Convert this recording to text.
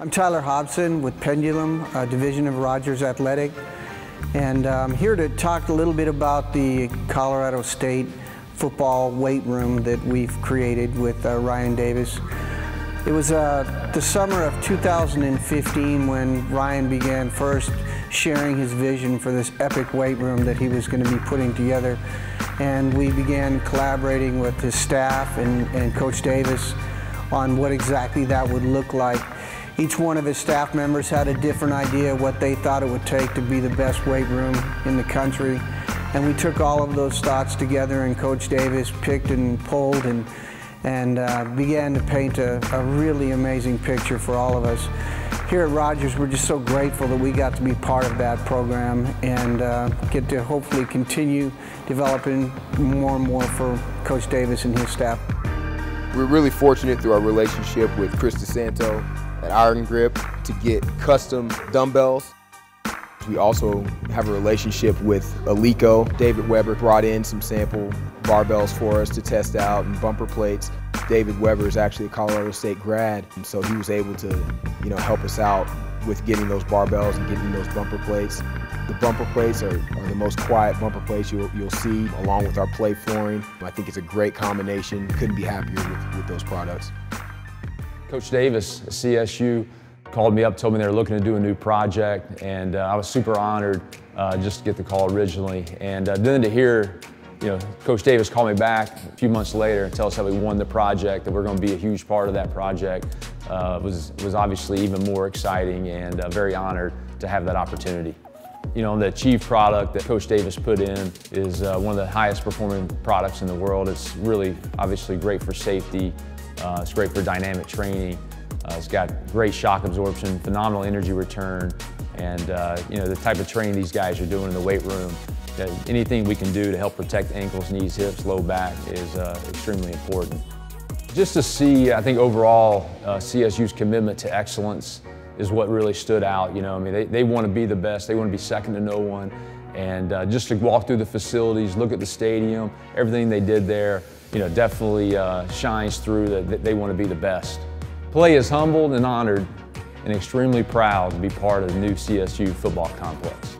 I'm Tyler Hobson with Pendulum, a division of Rogers Athletic, and I'm here to talk a little bit about the Colorado State football weight room that we've created with uh, Ryan Davis. It was uh, the summer of 2015 when Ryan began first sharing his vision for this epic weight room that he was going to be putting together. And we began collaborating with his staff and, and Coach Davis on what exactly that would look like. Each one of his staff members had a different idea of what they thought it would take to be the best weight room in the country. And we took all of those thoughts together and Coach Davis picked and pulled and, and uh, began to paint a, a really amazing picture for all of us. Here at Rogers, we're just so grateful that we got to be part of that program and uh, get to hopefully continue developing more and more for Coach Davis and his staff. We're really fortunate through our relationship with Chris DeSanto at Iron Grip to get custom dumbbells. We also have a relationship with Eleiko. David Weber brought in some sample barbells for us to test out and bumper plates. David Weber is actually a Colorado State grad, and so he was able to, you know, help us out with getting those barbells and getting those bumper plates. The bumper plates are, are the most quiet bumper plates you'll, you'll see along with our PLAE flooring. I think it's a great combination. Couldn't be happier with, with those products. Coach Davis, at CSU, called me up, told me they were looking to do a new project, and uh, I was super honored uh, just to get the call originally. And uh, then to hear, you know, Coach Davis call me back a few months later and tell us that we won the project, that we're going to be a huge part of that project, uh, was was obviously even more exciting and uh, very honored to have that opportunity. You know, the Achieve product that Coach Davis put in is uh, one of the highest performing products in the world. It's really obviously great for safety. Uh, it's great for dynamic training. Uh, it's got great shock absorption, phenomenal energy return, and uh, you know the type of training these guys are doing in the weight room. anything we can do to help protect ankles, knees, hips, low back is uh, extremely important. Just to see, I think overall, uh, CSU's commitment to excellence is what really stood out. You know, I mean, they, they want to be the best. They want to be second to no one. And uh, just to walk through the facilities, look at the stadium, everything they did there, you know, definitely uh, shines through that they want to be the best. PLAE is humbled and honored and extremely proud to be part of the new CSU football complex.